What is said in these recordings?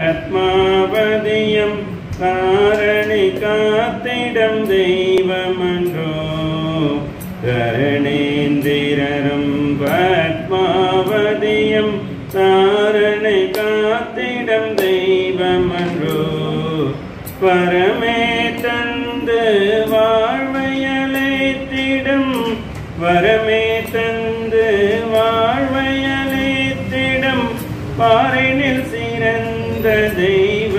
ஆத்மாவதியம் தாரணி காத்திடம் தெய்வமன்றோ தரணேந்திரரும் பத்மாவதியம் தாரணை காத்திடம் தெய்வமன்றோ பரமே தந்து வாழ்வையலைத்திடும் வரமே தந்து வாழ்வையலைத்திடும் பாரினில் சிறந்த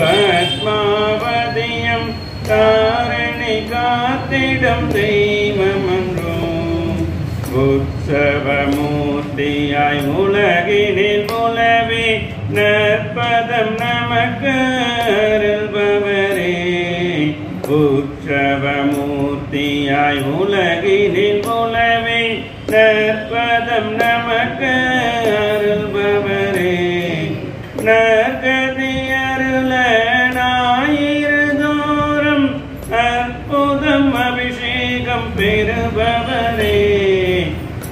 பத்மாவதியம் காரணி காத்திடம் தெய்வமன்றோம் உற்சவமூர்த்தியாய் உலகினில் உலவே நற்பதம் நமக்கு அருள்பவரே. உற்சவமூர்த்தியாய் உலகினில் உலவே நற்பதம் நமக்கு திருபவரே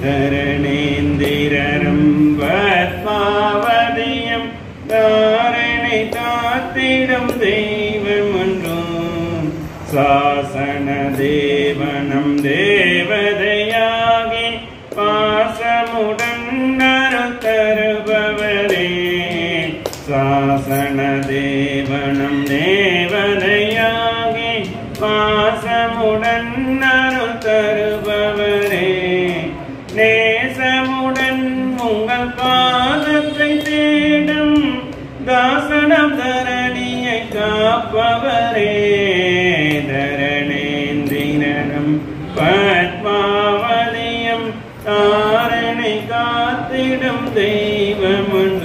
தரணேந்திரரும் பத்மாவதியம் தாரணை தாத்திடும் தெய்வம் ஒன்றும் சாசன தேவனம் தேவதையாகி பாசமுடன் தருபவரே சாசன தேவனம் தே பாசமுடன் அருள் தருபவரே நேசமுடன் உங்கள் பாதத்தை தேடும் தாசனம் தரணியை காப்பவரே. தரணேந்திரனும் பத்மாவதியும் தாரணை காத்திடும் தெய்வமுன்